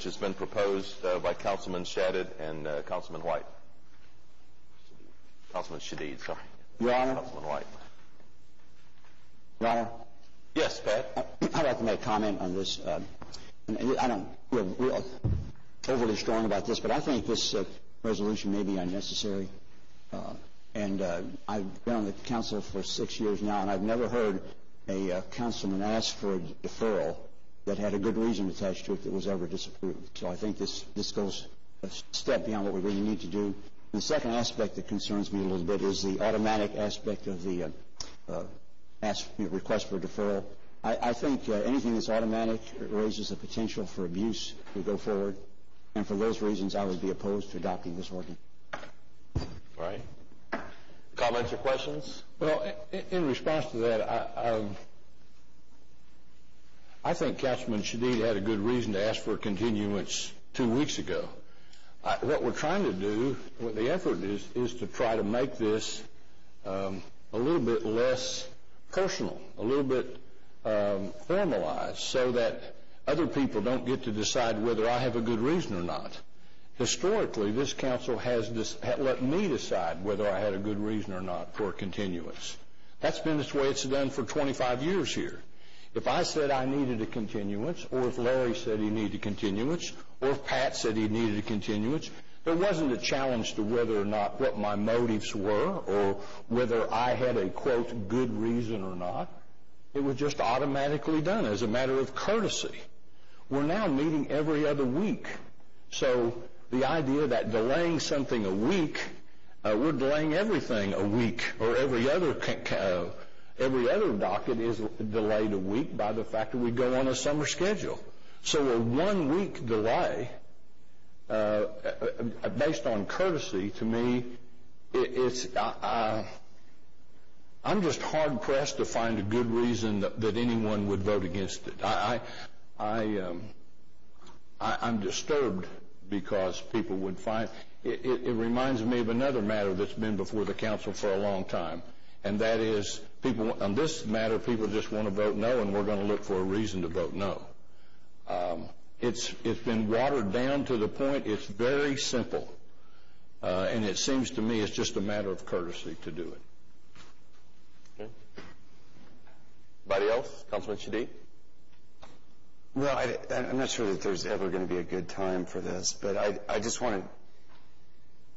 which has been proposed uh, by Councilman Shadid and uh, Councilman White. Councilman Shadid, sorry. Your Honor. Councilman White. Your Honor. Yes, Pat. Uh, I'd like to make a comment on this. I don't feel overly strong about this, but I think this resolution may be unnecessary. And I've been on the council for six years now, and I've never heard a councilman ask for a deferral that had a good reason attached to it that was ever disapproved. So I think this this goes a step beyond what we really need to do. The second aspect that concerns me a little bit is the automatic aspect of the uh, uh, request for deferral. I think uh, anything that's automatic raises the potential for abuse to go forward. And for those reasons, I would be opposed to adopting this ordinance. All right. Comments or questions? Well, in response to that, I think Councilman Shadid had a good reason to ask for a continuance two weeks ago. What we're trying to do, what the effort is, is to try to make this um, a little bit less personal, a little bit um, formalized, so that other people don't get to decide whether I have a good reason or not. Historically, this council has let me decide whether I had a good reason or not for a continuance. That's been the way it's done for 25 years here. If I said I needed a continuance, or if Larry said he needed a continuance, or if Pat said he needed a continuance, there wasn't a challenge to whether or not what my motives were or whether I had a, quote, good reason or not. It was just automatically done as a matter of courtesy. We're now meeting every other week. So the idea that delaying something a week, uh, we're delaying everything a week, or every other uh, docket is delayed a week by the fact that we go on a summer schedule. So a one-week delay, based on courtesy, to me, I'm just hard-pressed to find a good reason that anyone would vote against it. Um I'm disturbed because people would find it. It reminds me of another matter that's been before the council for a long time, and that is on this matter, people just want to vote no, and we're going to look for a reason to vote no. Um, it's it's been watered down to the point it's very simple, uh, and it seems to me it's just a matter of courtesy to do it. Okay. Anybody else? Councilman Shadid? Well, I'm not sure that there's ever going to be a good time for this, but I just want to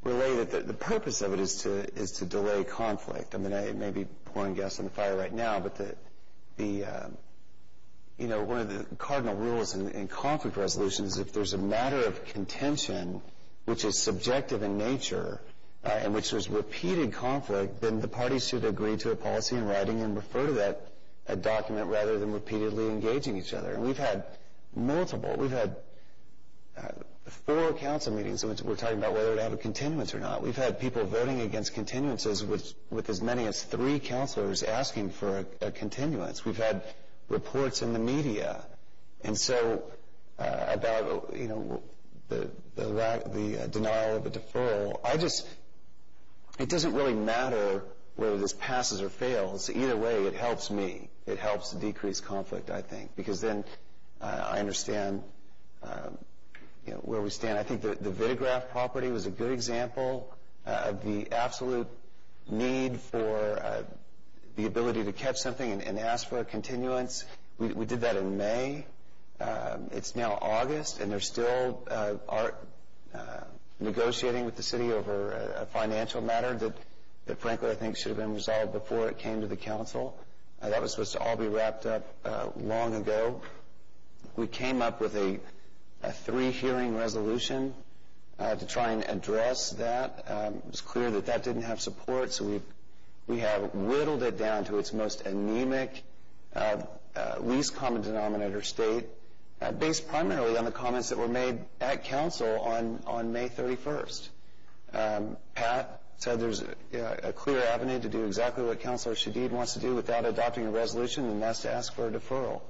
relay that the purpose of it is to is to delay conflict. I mean, I may be pouring gas on the fire right now, but um you know, one of the cardinal rules in conflict resolution is if there's a matter of contention, which is subjective in nature, and which there's repeated conflict, then the parties should agree to a policy in writing and refer to that document rather than repeatedly engaging each other. And we've had multiple. We've had four council meetings in which we're talking about whether to have a continuance or not. We've had people voting against continuances with as many as three councilors asking for a continuance. We've had reports in the media. And so uh, about, you know, the the uh, denial of a deferral, I just, it doesn't really matter whether this passes or fails. Either way, it helps me. It helps decrease conflict, I think, because then uh, I understand, know, where we stand. I think the Vitagraph property was a good example uh, of the absolute need for uh, the ability to catch something and ask for a continuance. We did that in May. Um, it's now August, and they're still uh, negotiating with the city over a financial matter that, frankly, I think should have been resolved before it came to the council. That was supposed to all be wrapped up long ago. We came up with a three-hearing resolution uh, to try and address that. Um, it was clear that that didn't have support, so we we have whittled it down to its most anemic, uh, uh, least common denominator state, based primarily on the comments that were made at council on May 31st. Um, Pat said there's a clear avenue to do exactly what Councilor Shadid wants to do without adopting a resolution, and that's to ask for a deferral.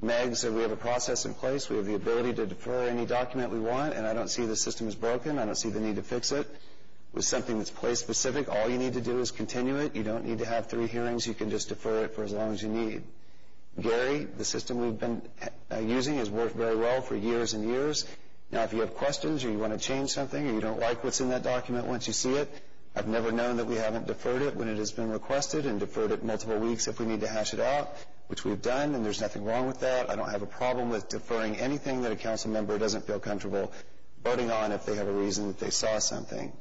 Meg said we have a process in place. We have the ability to defer any document we want, and I don't see the system is broken. I don't see the need to fix it. With something that's place-specific, all you need to do is continue it. You don't need to have three hearings. You can just defer it for as long as you need. Gary, the system we've been uh, using has worked very well for years and years. Now, if you have questions or you want to change something or you don't like what's in that document once you see it, I've never known that we haven't deferred it when it has been requested and deferred it multiple weeks if we need to hash it out, which we've done, and there's nothing wrong with that. I don't have a problem with deferring anything that a council member doesn't feel comfortable voting on if they have a reason that they saw something.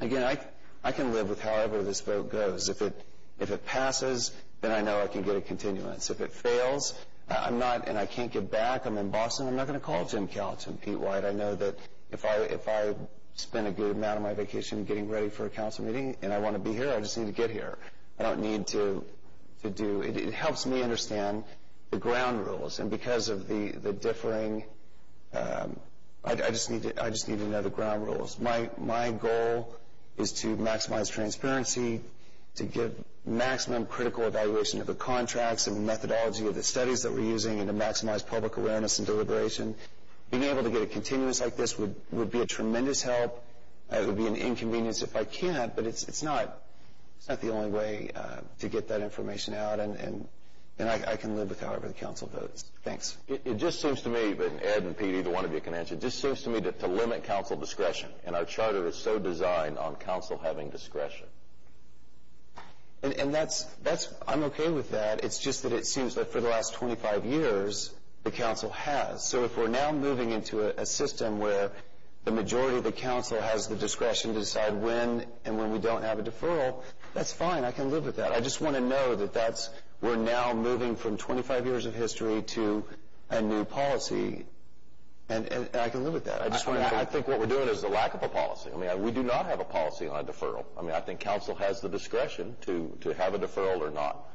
Again, I, I can live with however this vote goes. If it, if it passes, then I know I can get a continuance. If it fails, I'm not, and I can't get back, I'm in Boston, I'm not going to call Jim Couch and Pete White. I know that if I, if I spend a good amount of my vacation getting ready for a council meeting and I want to be here, I just need to get here. I don't need to, to do, it, helps me understand the ground rules. And because of the, the differing, um, I, just need to, I just need to know the ground rules. My, my goal is to maximize transparency, to give maximum critical evaluation of the contracts and the methodology of the studies that we're using and to maximize public awareness and deliberation. Being able to get a continuance like this would, would be a tremendous help. Uh, it would be an inconvenience if I can't, but it's, it's not it's not the only way uh, to get that information out, and, and, and I, can live with however the council votes. Thanks. It, just seems to me, but Ed and Pete, either one of you can answer, it just seems to me to, to limit council discretion, and our charter is so designed on council having discretion. And, and that's, that's, I'm okay with that. It's just that it seems that for the last 25 years, the council has. So if we're now moving into a, a system where the majority of the council has the discretion to decide when and when we don't have a deferral, that's fine. I can live with that. I just want to know that that's, we're now moving from 25 years of history to a new policy and, and, and I can live with that. I just I, want to. I think what we're doing is the lack of a policy. I mean, we do not have a policy on a deferral. I mean, I think council has the discretion to to have a deferral or not,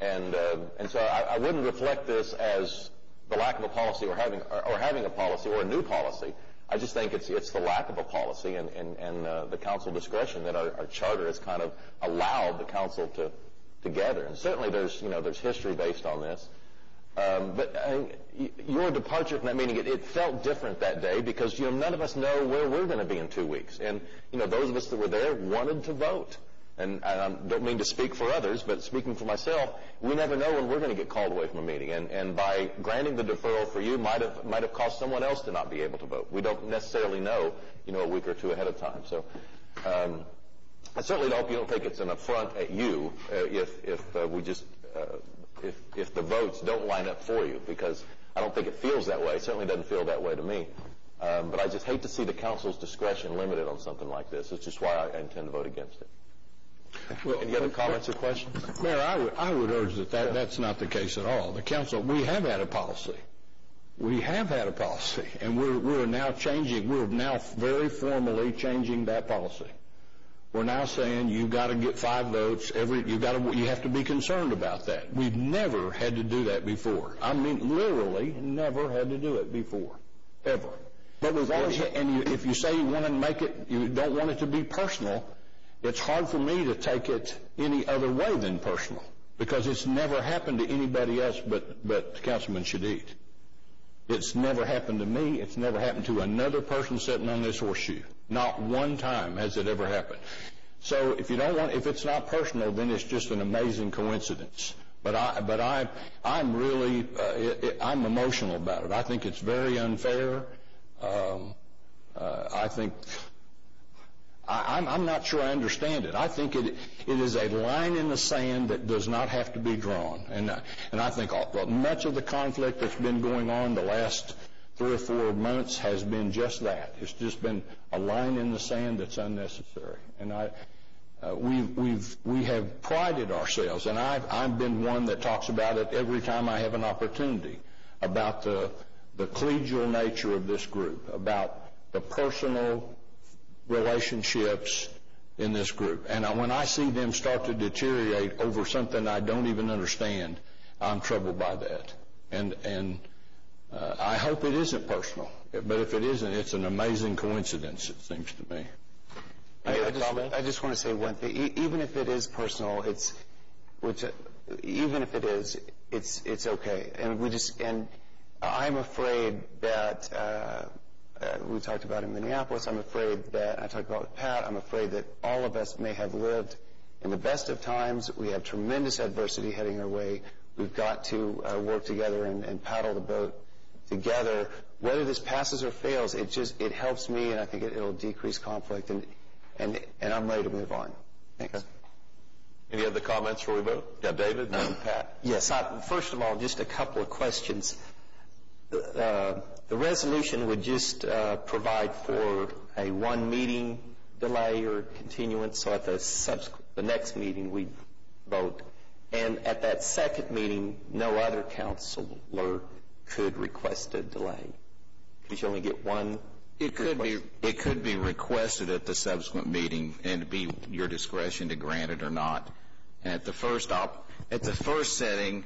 and uh, and so I, I wouldn't reflect this as the lack of a policy or having or, or having a policy or a new policy. I just think it's the lack of a policy and uh, the council discretion that our, charter has kind of allowed the council to gather. And certainly there's you know there's history based on this. Um, but uh, your departure from that meeting, it, felt different that day because none of us know where we're going to be in two weeks, and you know those of us that were there wanted to vote. And, I don't mean to speak for others, but speaking for myself, we never know when we're going to get called away from a meeting. And, and by granting the deferral for you might have might have caused someone else to not be able to vote. We don't necessarily know, you know, a week or two ahead of time. So. Um, I certainly hope you don't think it's an affront at you uh, if if uh, we just uh, if, if the votes don't line up for you, because I don't think it feels that way. It certainly doesn't feel that way to me. Um, but I just hate to see the council's discretion limited on something like this. It's just why I intend to vote against it. Well, Any other comments or questions? Mayor, I would, urge that, that that's not the case at all. The council, we have had a policy. We have had a policy, and we're, we're now changing, we're now very formally changing that policy. We're now saying you've got to get five votes every. You got. You have to be concerned about that. We've never had to do that before. I mean, literally, never had to do it before, ever. But we've always. And if you say you want to make it, you don't want it to be personal. It's hard for me to take it any other way than personal because it's never happened to anybody else but but Councilman Shadid. It's never happened to me. It's never happened to another person sitting on this horseshoe. Not one time has it ever happened. So if you don't want, if it's not personal, then it's just an amazing coincidence. But I, but I, I'm really, uh, it, it, I'm emotional about it. I think it's very unfair. Um, uh, I think I, I'm, I'm not sure I understand it. I think it, it is a line in the sand that does not have to be drawn. And, and I think much of the conflict that's been going on the last three or four months has been just that. It's just been a line in the sand that's unnecessary. And I, uh, we've, we've, we have prided ourselves, and I've, I've been one that talks about it every time I have an opportunity, about the, the collegial nature of this group, about the personal relationships in this group. And when I see them start to deteriorate over something I don't even understand, I'm troubled by that. And, and uh, I hope it isn't personal, but if it isn't, it's an amazing coincidence, it seems to me. I, I, just, I just, want to say one thing. E- even if it is personal, it's which uh, even if it is, it's it's okay. And we just and I'm afraid that uh, uh, we talked about in Minneapolis. I'm afraid that I talked about with Pat. I'm afraid that all of us may have lived in the best of times. We have tremendous adversity heading our way we've got to uh, work together and, and paddle the boat together. Whether this passes or fails, it just it helps me, and I think it, it'll decrease conflict, and and and I'm ready to move on. Thanks. Any other comments before we vote? Yeah, David and then Pat. Yes. I- First of all, just a couple of questions. Uh, The resolution would just uh, provide for a one meeting delay or continuance, so at the next meeting, we vote. And at that second meeting, no other counselor could request a delay, because you only get one. It could be, it could be requested at the subsequent meeting, and it'd be your discretion to grant it or not. And at the first at the first setting,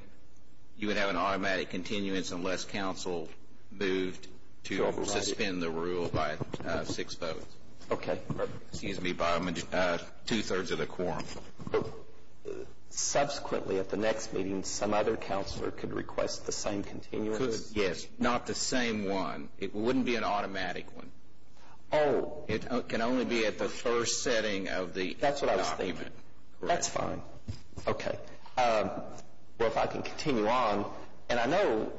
you would have an automatic continuance unless council moved To to override it. suspend the rule by uh, six votes. Okay. Excuse me, by uh, two-thirds of the quorum. Subsequently, at the next meeting, some other counselor could request the same continuance? Could, yes, not the same one. It wouldn't be an automatic one. Oh, It uh, can only be at the first setting of the That's what I was thinking. Correct. That's fine. Okay. Um, Well, if I can continue on, and I know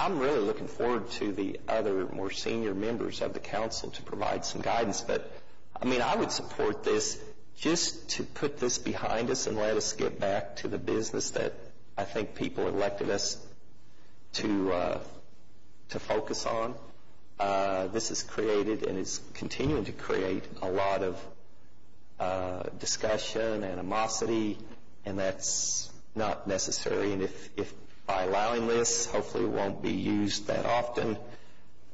I'm really looking forward to the other more senior members of the council to provide some guidance, but, I mean, I would support this just to put this behind us and let us get back to the business that I think people elected us to, uh, to focus on. Uh, This has created and is continuing to create a lot of uh, discussion, and animosity, and that's not necessary. And if, if by allowing this, hopefully it won't be used that often.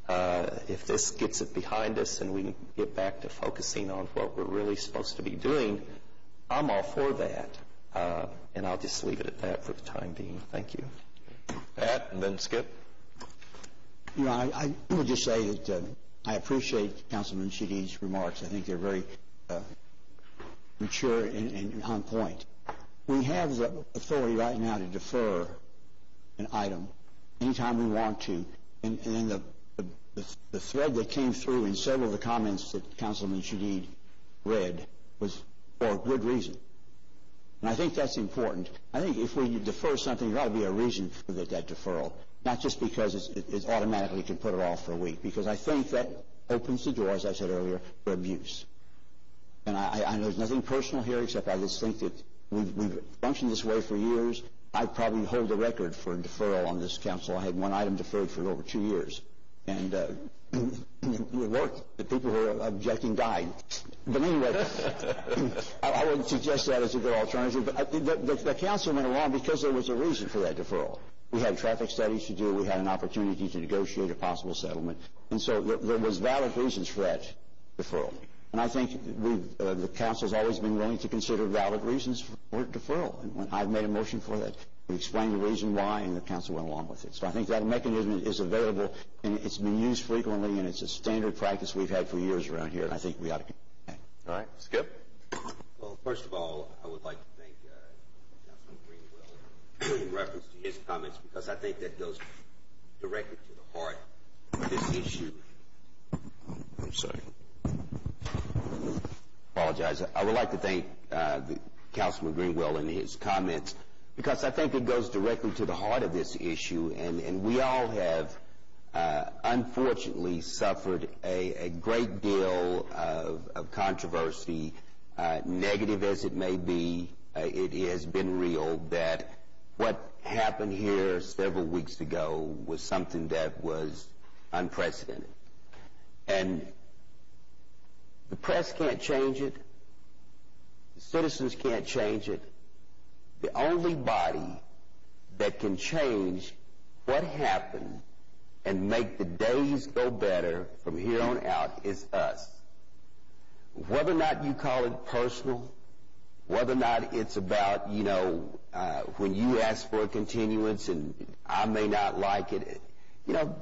Uh, If this gets it behind us and we can get back to focusing on what we're really supposed to be doing, I'm all for that. Uh, And I'll just leave it at that for the time being. Thank you. Pat and then Skip. You know, I, I would just say that uh, I appreciate Councilman Shadid's remarks. I think they're very uh, mature and, and on point. We have the authority right now to defer an item anytime we want to. And, then the, thread that came through in several of the comments that Councilman Shadid read was for good reason. And I think that's important. I think if we defer something, there ought to be a reason for that, deferral, not just because it's, it- automatically can put it off for a week, because I think that opens the door, as I said earlier, for abuse. And I, know there's nothing personal here, except I just think that we've functioned this way for years. I probably hold the record for deferral on this council. I had one item deferred for over two years. And uh, it worked. The people who were objecting died. But anyway, I, wouldn't suggest that as a good alternative. But I, the, council went along because there was a reason for that deferral. We had traffic studies to do. We had an opportunity to negotiate a possible settlement. And so there was valid reasons for that deferral. And I think we've, uh, the council's always been willing to consider valid reasons for deferral. And when I've made a motion for that, we explained the reason why, and the council went along with it. So I think that mechanism is available, and it's been used frequently, and it's a standard practice we've had for years around here, and I think we ought to continue that. All right, Skip. Well, first of all, I would like to thank uh, Councilman Greenwell in reference to his comments because I think that goes directly to the heart of this issue. I'm sorry. Apologize. I would like to thank uh, Councilman Greenwell in his comments because I think it goes directly to the heart of this issue, and, and we all have uh, unfortunately suffered a, great deal of, controversy, uh, negative as it may be. It has been real that what happened here several weeks ago was something that was unprecedented. And press can't change it. The citizens can't change it. The only body that can change what happened and make the days go better from here on out is us. Whether or not you call it personal, whether or not it's about, you know, uh, when you ask for a continuance and I may not like it, you know,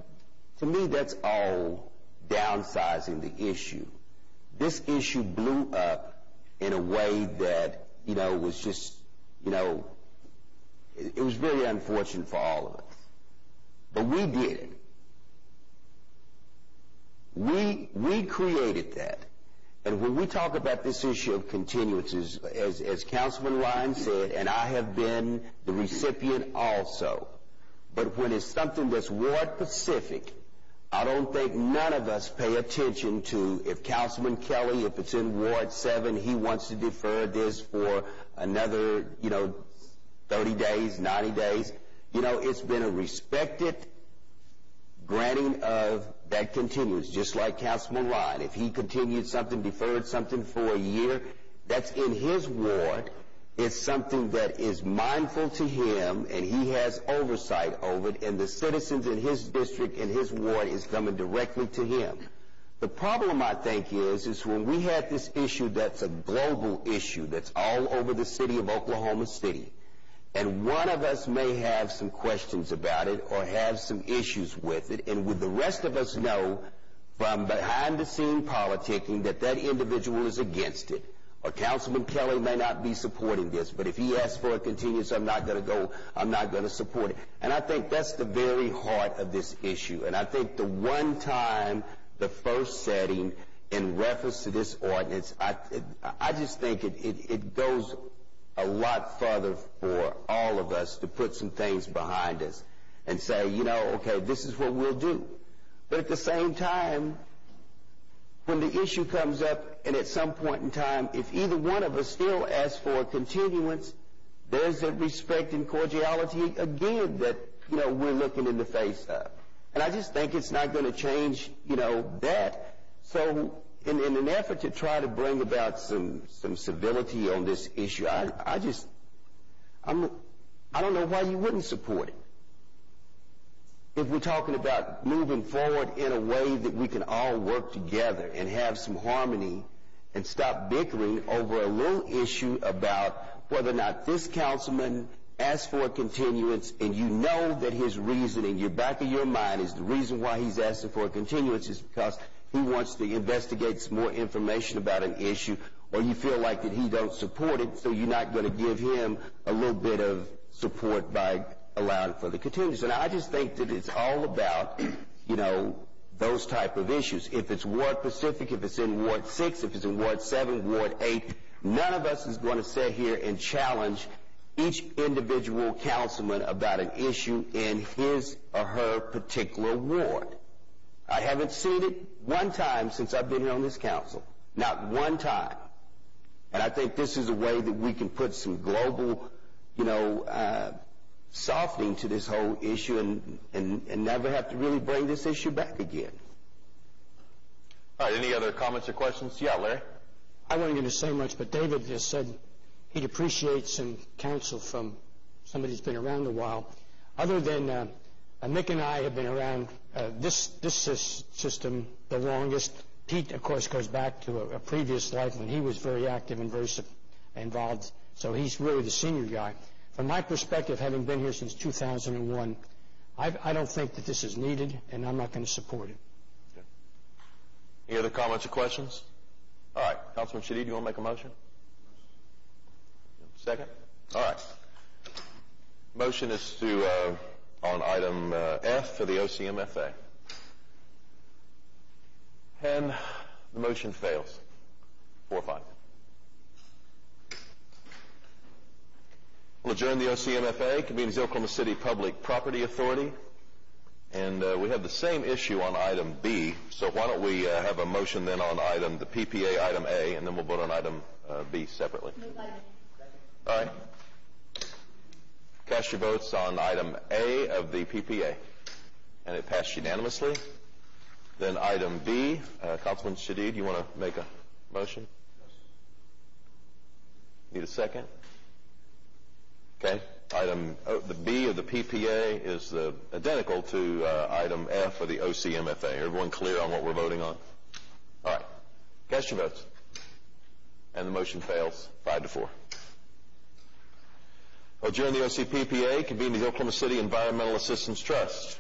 to me that's all downsizing the issue. This issue blew up in a way that, you know, was just, you know, it, was very unfortunate for all of us. But we did it. We, we created that. And when we talk about this issue of continuances, as, as Councilman Ryan said, and I have been the recipient also, but when it's something that's ward specific, I don't think none of us pay attention to if Councilman Kelly, if it's in Ward 7, he wants to defer this for another, you know, 30 days, 90 days. You know, it's been a respected granting of that continuance, just like Councilman Ryan. If he continued something, deferred something for a year, that's in his ward. It's something that is mindful to him, and he has oversight over it, and the citizens in his district and his ward is coming directly to him. The problem, I think, is, is when we had this issue that's a global issue that's all over the city of Oklahoma City, and one of us may have some questions about it or have some issues with it, and would the rest of us know from behind-the-scene politicking that that individual is against it, Councilman Kelly may not be supporting this, but if he asks for a continuance, I'm not going to go, I'm not going to support it. And I think that's the very heart of this issue. And I think the one time, the first setting, in reference to this ordinance, I, just think it goes a lot further for all of us to put some things behind us and say, you know, okay, this is what we'll do. But at the same time, when the issue comes up, and at some point in time, if either one of us still asks for a continuance, there's a respect and cordiality again that, you know, we're looking in the face of. And I just think it's not going to change, you know, that. So in, in an effort to try to bring about some, some civility on this issue, I, I just, I'm, I don't know why you wouldn't support it. If we're talking about moving forward in a way that we can all work together and have some harmony and stop bickering over a little issue about whether or not this councilman asked for a continuance and you know that his reasoning, your back of your mind is the reason why he's asking for a continuance is because he wants to investigate some more information about an issue or you feel like that he don't support it, so you're not going to give him a little bit of support by allowing for the continuance. And I just think that it's all about, you know, those type of issues. If it's Ward Pacific, if it's in Ward 6, if it's in Ward 7, Ward 8, none of us is going to sit here and challenge each individual councilman about an issue in his or her particular ward. I haven't seen it one time since I've been here on this council. Not one time. And I think this is a way that we can put some global, you know, uh, softening to this whole issue and, and, and never have to really bring this issue back again. All right, any other comments or questions? Yeah, Larry? I wasn't going to say much, but David just said he'd appreciate some counsel from somebody who's been around a while. Other than uh, uh, Mick and I have been around uh, this this system the longest. Pete, of course, goes back to a, a previous life when he was very active and very involved. So he's really the senior guy. From my perspective, having been here since 2001, I, I don't think that this is needed, and I'm not going to support it. Okay. Any other comments or questions? All right, Councilman Shadid, do you want to make a motion? Second? All right. Motion is to, uh, on item uh, F for the OCMFA. And the motion fails. Four or five. We'll adjourn the OCMFA, convenes the Oklahoma City Public Property Authority. And uh, we have the same issue on item B, so why don't we uh, have a motion then on item, the PPA item A, and then we'll vote on item uh, B separately. All right. Cast your votes on item A of the PPA. And it passed unanimously. Then item B, uh, Councilman Shadid, you want to make a motion? Need a second? Okay. Item the B of the PPA is the, identical to uh, item F of the OCMFA. Everyone clear on what we're voting on? All right. Cast your votes. And the motion fails five to four. Adjourn the OCPPA, convene the Oklahoma City Environmental Assistance Trust.